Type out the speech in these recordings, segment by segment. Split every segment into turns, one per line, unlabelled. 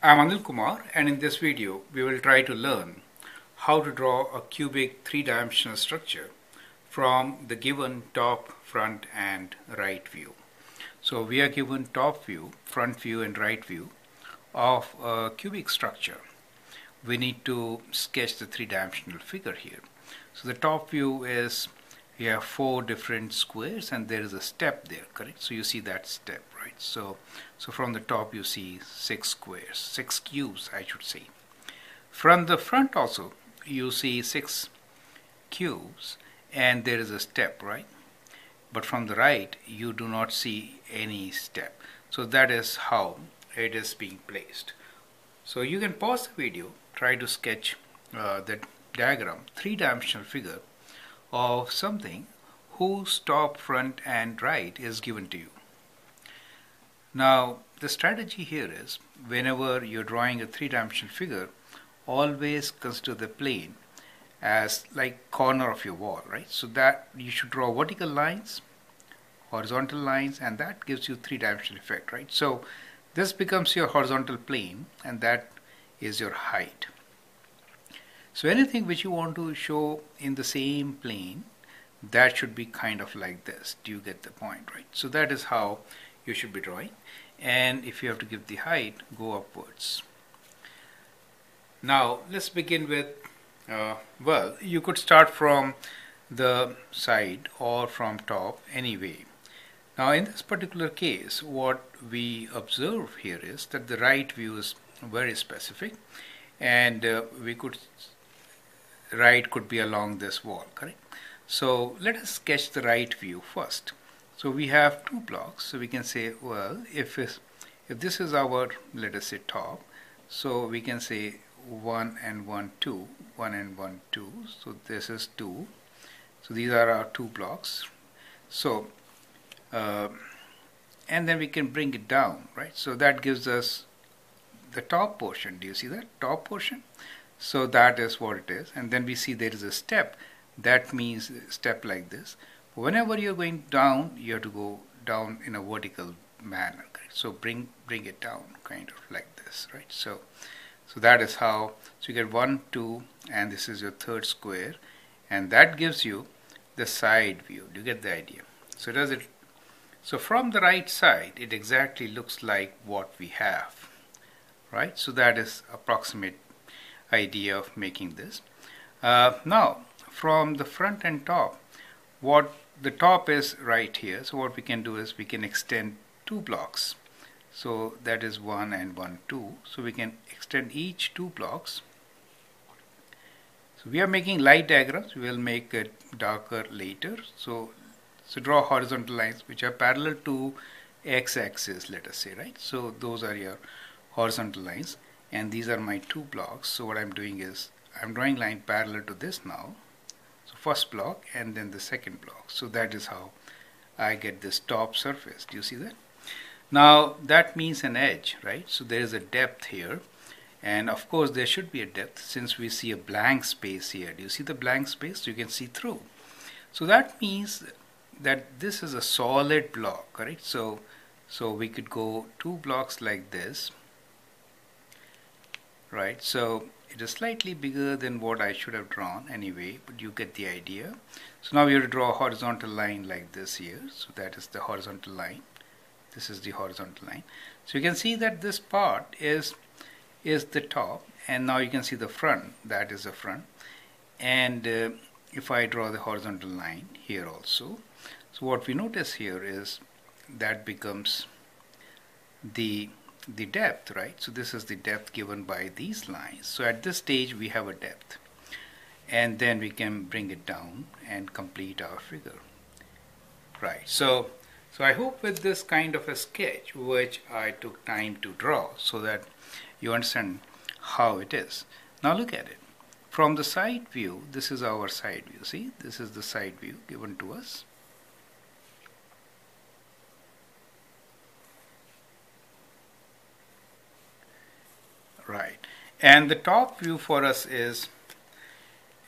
I'm Anil Kumar and in this video we will try to learn how to draw a cubic three-dimensional structure from the given top, front and right view. So we are given top view, front view and right view of a cubic structure. We need to sketch the three-dimensional figure here. So the top view is we have four different squares and there is a step there correct so you see that step right? So so from the top you see six squares six cubes I should say. From the front also you see six cubes and there is a step right? But from the right you do not see any step. So that is how it is being placed. So you can pause the video try to sketch uh, the diagram three-dimensional figure of something whose top, front and right is given to you. Now the strategy here is whenever you're drawing a three-dimensional figure always consider the plane as like corner of your wall right so that you should draw vertical lines horizontal lines and that gives you three-dimensional effect right so this becomes your horizontal plane and that is your height so anything which you want to show in the same plane, that should be kind of like this. Do you get the point, right? So that is how you should be drawing. And if you have to give the height, go upwards. Now let's begin with, uh, well, you could start from the side or from top anyway. Now in this particular case, what we observe here is that the right view is very specific and uh, we could right could be along this wall, correct? So let us sketch the right view first. So we have two blocks, so we can say, well, if, if this is our, let us say top, so we can say 1 and 1, 2, 1 and 1, 2, so this is 2. So these are our two blocks. So, uh, and then we can bring it down, right? So that gives us the top portion. Do you see that top portion? So that is what it is. And then we see there is a step. That means step like this. Whenever you're going down, you have to go down in a vertical manner. So bring bring it down kind of like this, right? So so that is how so you get one, two, and this is your third square, and that gives you the side view. Do you get the idea? So does it so from the right side it exactly looks like what we have. Right? So that is approximate idea of making this. Uh, now from the front and top what the top is right here. So what we can do is we can extend two blocks. So that is one and one two. So we can extend each two blocks. So we are making light diagrams. We will make it darker later. So so draw horizontal lines which are parallel to x-axis let us say right? So those are your horizontal lines. And these are my two blocks. So what I'm doing is I'm drawing line parallel to this now so first block and then the second block. So that is how I get this top surface. Do you see that? Now that means an edge right? So there is a depth here. And of course there should be a depth since we see a blank space here. Do you see the blank space? You can see through. So that means that this is a solid block correct? So so we could go two blocks like this right? So it is slightly bigger than what I should have drawn anyway but you get the idea. So now we have to draw a horizontal line like this here. So that is the horizontal line. This is the horizontal line. So you can see that this part is is the top and now you can see the front. That is the front. And uh, if I draw the horizontal line here also. So what we notice here is that becomes the the depth, right? So this is the depth given by these lines. So at this stage we have a depth and then we can bring it down and complete our figure. Right, so so I hope with this kind of a sketch which I took time to draw so that you understand how it is. Now look at it. From the side view, this is our side view. See, this is the side view given to us. right and the top view for us is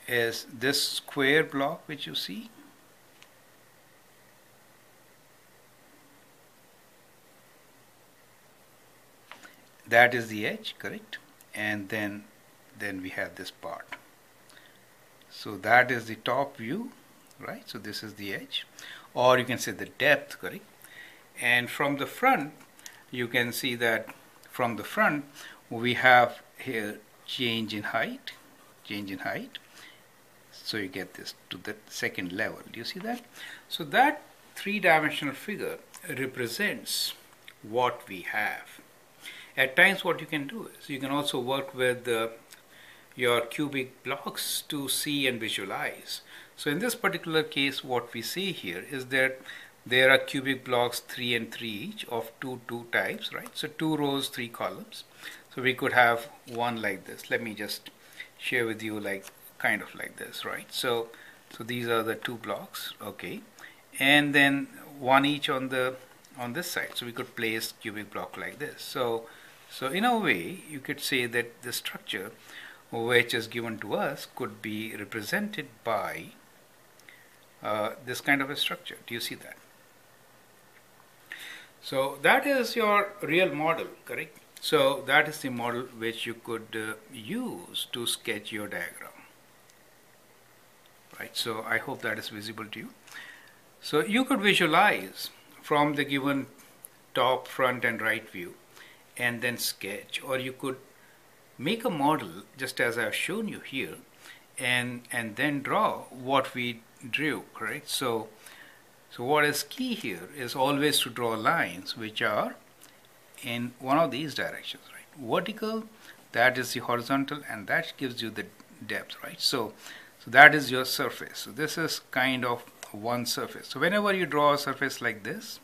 is this square block which you see. That is the edge correct? And then then we have this part. So that is the top view right? So this is the edge. Or you can say the depth correct? And from the front you can see that from the front we have here change in height change in height. So you get this to the second level. Do you see that? So that three-dimensional figure represents what we have. At times what you can do is you can also work with uh, your cubic blocks to see and visualize. So in this particular case what we see here is that there are cubic blocks 3 and 3 each of 2 2 types right? So two rows three columns. So we could have one like this. Let me just share with you like kind of like this right? So so these are the two blocks okay? And then one each on the on this side. So we could place cubic block like this. So so in a way you could say that the structure which is given to us could be represented by uh, this kind of a structure. Do you see that so that is your real model, correct? So that is the model which you could uh, use to sketch your diagram. Right, so I hope that is visible to you. So you could visualize from the given top, front and right view and then sketch or you could make a model just as I've shown you here and and then draw what we drew, correct? So so what is key here is always to draw lines which are in one of these directions, right? Vertical, that is the horizontal and that gives you the depth, right? So, so that is your surface. So this is kind of one surface. So whenever you draw a surface like this,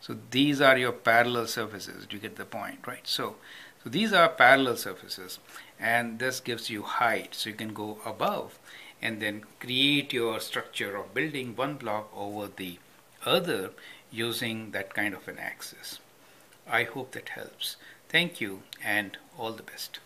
so these are your parallel surfaces. Do you get the point, right? So, so these are parallel surfaces and this gives you height. So you can go above and then create your structure of building one block over the other using that kind of an axis. I hope that helps. Thank you and all the best.